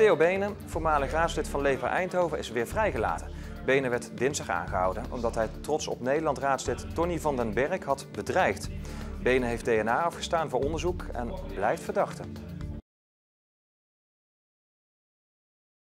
Theo Benen, voormalig raadslid van Lever Eindhoven, is weer vrijgelaten. Benen werd dinsdag aangehouden omdat hij trots op Nederland raadslid Tony van den Berg had bedreigd. Benen heeft DNA afgestaan voor onderzoek en blijft verdachte.